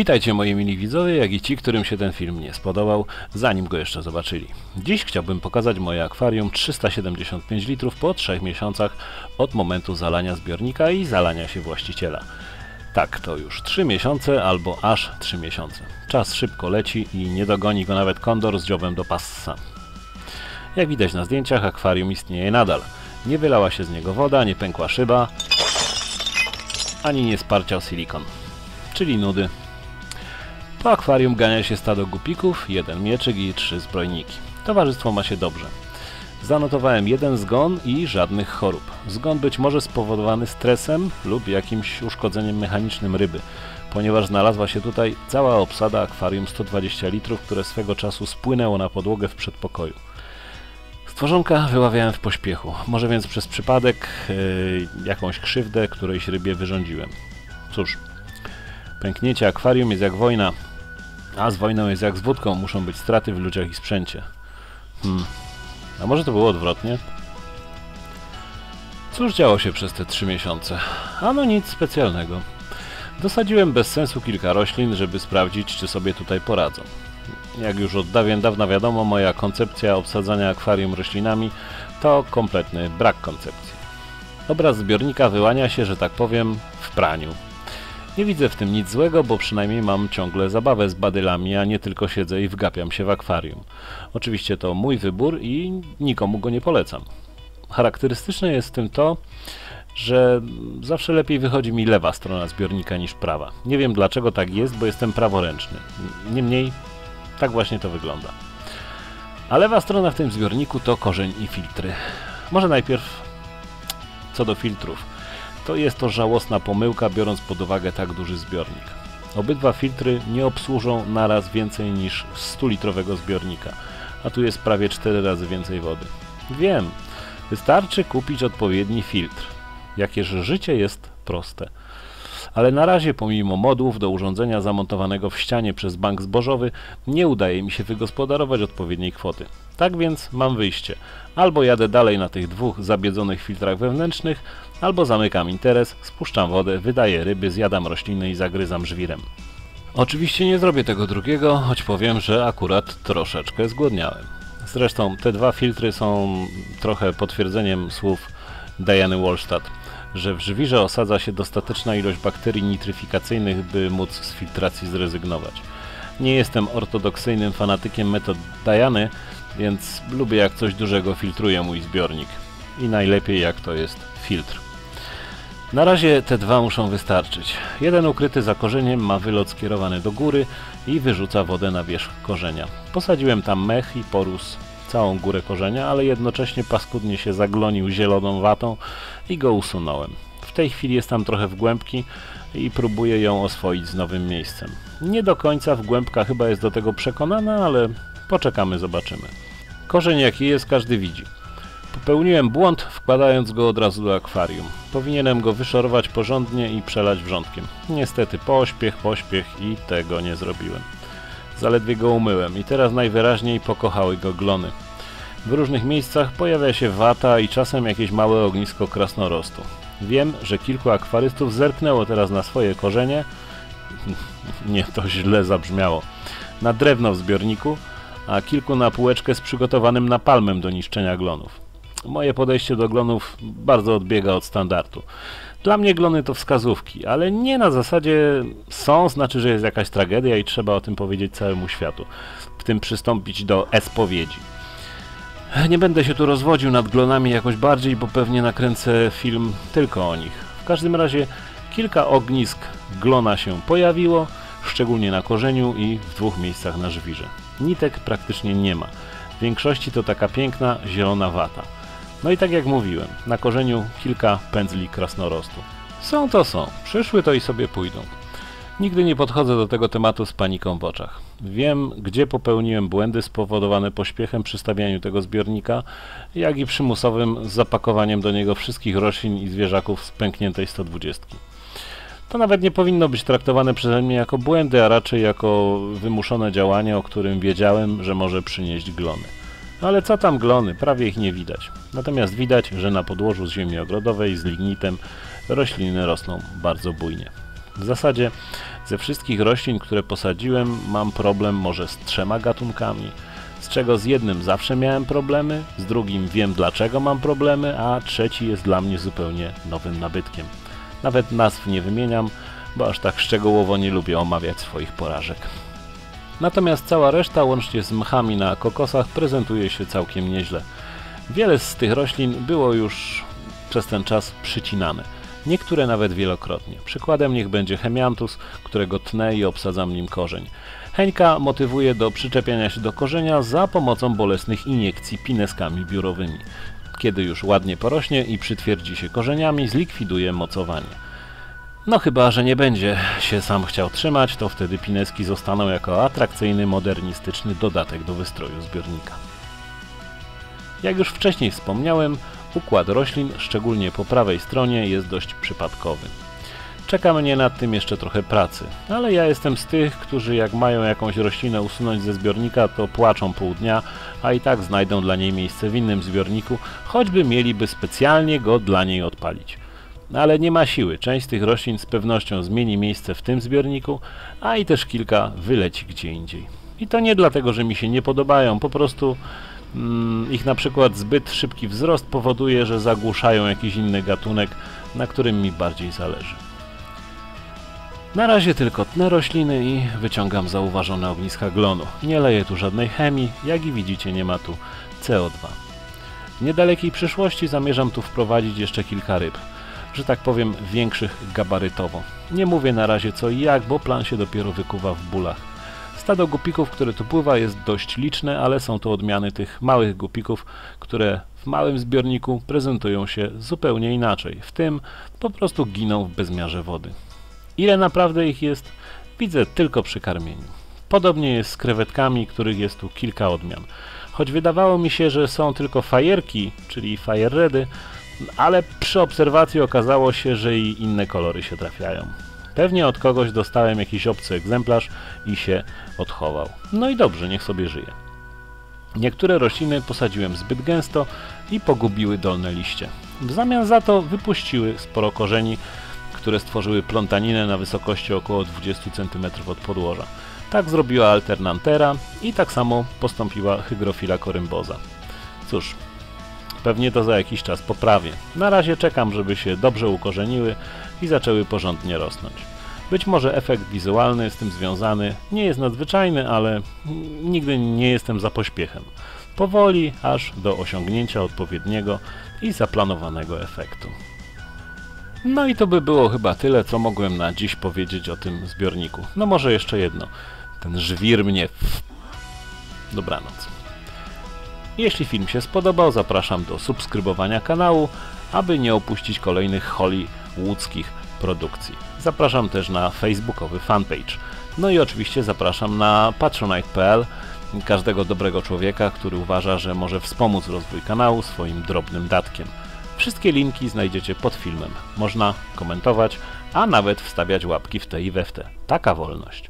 Witajcie moi mili widzowie, jak i ci, którym się ten film nie spodobał, zanim go jeszcze zobaczyli. Dziś chciałbym pokazać moje akwarium 375 litrów po 3 miesiącach od momentu zalania zbiornika i zalania się właściciela. Tak, to już 3 miesiące albo aż 3 miesiące. Czas szybko leci i nie dogoni go nawet kondor z dziobem do passa. Jak widać na zdjęciach, akwarium istnieje nadal. Nie wylała się z niego woda, nie pękła szyba, ani nie sparciał silikon. Czyli nudy. Po akwarium gania się stado gupików, jeden mieczyk i trzy zbrojniki. Towarzystwo ma się dobrze. Zanotowałem jeden zgon i żadnych chorób. Zgon być może spowodowany stresem lub jakimś uszkodzeniem mechanicznym ryby, ponieważ znalazła się tutaj cała obsada akwarium 120 litrów, które swego czasu spłynęło na podłogę w przedpokoju. Stworzonka wyławiałem w pośpiechu, może więc przez przypadek yy, jakąś krzywdę, którejś rybie wyrządziłem. Cóż, pęknięcie akwarium jest jak wojna, a z wojną jest jak z wódką, muszą być straty w ludziach i sprzęcie. Hmm. A może to było odwrotnie? Cóż działo się przez te trzy miesiące? Ano nic specjalnego. Dosadziłem bez sensu kilka roślin, żeby sprawdzić, czy sobie tutaj poradzą. Jak już od dawien dawna wiadomo, moja koncepcja obsadzania akwarium roślinami to kompletny brak koncepcji. Obraz zbiornika wyłania się, że tak powiem, w praniu. Nie widzę w tym nic złego, bo przynajmniej mam ciągle zabawę z badylami, a nie tylko siedzę i wgapiam się w akwarium. Oczywiście to mój wybór i nikomu go nie polecam. Charakterystyczne jest w tym to, że zawsze lepiej wychodzi mi lewa strona zbiornika niż prawa. Nie wiem dlaczego tak jest, bo jestem praworęczny. Niemniej tak właśnie to wygląda. A lewa strona w tym zbiorniku to korzeń i filtry. Może najpierw co do filtrów. To jest to żałosna pomyłka, biorąc pod uwagę tak duży zbiornik. Obydwa filtry nie obsłużą naraz więcej niż 100-litrowego zbiornika, a tu jest prawie 4 razy więcej wody. Wiem, wystarczy kupić odpowiedni filtr. Jakież życie jest proste. Ale na razie, pomimo modłów do urządzenia zamontowanego w ścianie przez bank zbożowy, nie udaje mi się wygospodarować odpowiedniej kwoty. Tak więc mam wyjście. Albo jadę dalej na tych dwóch zabiedzonych filtrach wewnętrznych, albo zamykam interes, spuszczam wodę, wydaję ryby, zjadam rośliny i zagryzam żwirem. Oczywiście nie zrobię tego drugiego, choć powiem, że akurat troszeczkę zgłodniałem. Zresztą te dwa filtry są trochę potwierdzeniem słów Diany Wallstatt, że w żwirze osadza się dostateczna ilość bakterii nitryfikacyjnych, by móc z filtracji zrezygnować. Nie jestem ortodoksyjnym fanatykiem metod Diany, więc lubię jak coś dużego filtruje mój zbiornik. I najlepiej jak to jest filtr. Na razie te dwa muszą wystarczyć. Jeden ukryty za korzeniem ma wylot skierowany do góry i wyrzuca wodę na wierzch korzenia. Posadziłem tam mech i porósł całą górę korzenia, ale jednocześnie paskudnie się zaglonił zieloną watą i go usunąłem. W tej chwili jest tam trochę wgłębki i próbuję ją oswoić z nowym miejscem. Nie do końca wgłębka chyba jest do tego przekonana, ale poczekamy, zobaczymy. Korzeń jaki jest, każdy widzi. Popełniłem błąd, wkładając go od razu do akwarium. Powinienem go wyszorować porządnie i przelać wrzątkiem. Niestety pośpiech, pośpiech i tego nie zrobiłem. Zaledwie go umyłem i teraz najwyraźniej pokochały go glony. W różnych miejscach pojawia się wata i czasem jakieś małe ognisko krasnorostu. Wiem, że kilku akwarystów zerknęło teraz na swoje korzenie. Nie, to źle zabrzmiało. Na drewno w zbiorniku, a kilku na półeczkę z przygotowanym napalmem do niszczenia glonów. Moje podejście do glonów bardzo odbiega od standardu. Dla mnie glony to wskazówki, ale nie na zasadzie są, znaczy, że jest jakaś tragedia i trzeba o tym powiedzieć całemu światu. W tym przystąpić do espowiedzi. Nie będę się tu rozwodził nad glonami jakoś bardziej, bo pewnie nakręcę film tylko o nich. W każdym razie kilka ognisk glona się pojawiło, szczególnie na korzeniu i w dwóch miejscach na żwirze. Nitek praktycznie nie ma. W większości to taka piękna, zielona wata. No i tak jak mówiłem, na korzeniu kilka pędzli krasnorostu. Są to są, przyszły to i sobie pójdą. Nigdy nie podchodzę do tego tematu z paniką w oczach. Wiem, gdzie popełniłem błędy spowodowane pośpiechem przy stawianiu tego zbiornika, jak i przymusowym zapakowaniem do niego wszystkich roślin i zwierzaków z pękniętej 120. To nawet nie powinno być traktowane przeze mnie jako błędy, a raczej jako wymuszone działanie, o którym wiedziałem, że może przynieść glony. Ale co tam glony, prawie ich nie widać. Natomiast widać, że na podłożu z ziemi ogrodowej z lignitem rośliny rosną bardzo bujnie. W zasadzie ze wszystkich roślin, które posadziłem, mam problem może z trzema gatunkami, z czego z jednym zawsze miałem problemy, z drugim wiem dlaczego mam problemy, a trzeci jest dla mnie zupełnie nowym nabytkiem. Nawet nazw nie wymieniam, bo aż tak szczegółowo nie lubię omawiać swoich porażek. Natomiast cała reszta, łącznie z mchami na kokosach, prezentuje się całkiem nieźle. Wiele z tych roślin było już przez ten czas przycinane. Niektóre nawet wielokrotnie. Przykładem niech będzie hemiantus, którego tnę i obsadzam nim korzeń. Heńka motywuje do przyczepiania się do korzenia za pomocą bolesnych iniekcji pineskami biurowymi. Kiedy już ładnie porośnie i przytwierdzi się korzeniami, zlikwiduje mocowanie. No chyba, że nie będzie się sam chciał trzymać, to wtedy pineski zostaną jako atrakcyjny, modernistyczny dodatek do wystroju zbiornika. Jak już wcześniej wspomniałem, układ roślin, szczególnie po prawej stronie, jest dość przypadkowy. Czeka mnie nad tym jeszcze trochę pracy, ale ja jestem z tych, którzy jak mają jakąś roślinę usunąć ze zbiornika, to płaczą pół dnia, a i tak znajdą dla niej miejsce w innym zbiorniku, choćby mieliby specjalnie go dla niej odpalić. Ale nie ma siły, część z tych roślin z pewnością zmieni miejsce w tym zbiorniku, a i też kilka wyleci gdzie indziej. I to nie dlatego, że mi się nie podobają, po prostu mm, ich na przykład zbyt szybki wzrost powoduje, że zagłuszają jakiś inny gatunek, na którym mi bardziej zależy. Na razie tylko tnę rośliny i wyciągam zauważone ogniska glonu. Nie leję tu żadnej chemii, jak i widzicie nie ma tu CO2. W niedalekiej przyszłości zamierzam tu wprowadzić jeszcze kilka ryb, że tak powiem większych gabarytowo. Nie mówię na razie co i jak, bo plan się dopiero wykuwa w bólach. Stado gupików, które tu pływa jest dość liczne, ale są to odmiany tych małych gupików, które w małym zbiorniku prezentują się zupełnie inaczej. W tym po prostu giną w bezmiarze wody. Ile naprawdę ich jest, widzę tylko przy karmieniu. Podobnie jest z krewetkami, których jest tu kilka odmian. Choć wydawało mi się, że są tylko fajerki, czyli fajerredy, ale przy obserwacji okazało się, że i inne kolory się trafiają. Pewnie od kogoś dostałem jakiś obcy egzemplarz i się odchował. No i dobrze, niech sobie żyje. Niektóre rośliny posadziłem zbyt gęsto i pogubiły dolne liście. W zamian za to wypuściły sporo korzeni, które stworzyły plątaninę na wysokości około 20 cm od podłoża. Tak zrobiła alternantera i tak samo postąpiła hygrofila korymboza. Cóż, pewnie to za jakiś czas poprawię. Na razie czekam, żeby się dobrze ukorzeniły i zaczęły porządnie rosnąć. Być może efekt wizualny z tym związany nie jest nadzwyczajny, ale nigdy nie jestem za pośpiechem. Powoli, aż do osiągnięcia odpowiedniego i zaplanowanego efektu. No i to by było chyba tyle, co mogłem na dziś powiedzieć o tym zbiorniku. No może jeszcze jedno. Ten żwir mnie... Dobranoc. Jeśli film się spodobał, zapraszam do subskrybowania kanału, aby nie opuścić kolejnych holi łódzkich produkcji. Zapraszam też na facebookowy fanpage. No i oczywiście zapraszam na patronite.pl każdego dobrego człowieka, który uważa, że może wspomóc rozwój kanału swoim drobnym datkiem. Wszystkie linki znajdziecie pod filmem. Można komentować, a nawet wstawiać łapki w te i we w te. Taka wolność.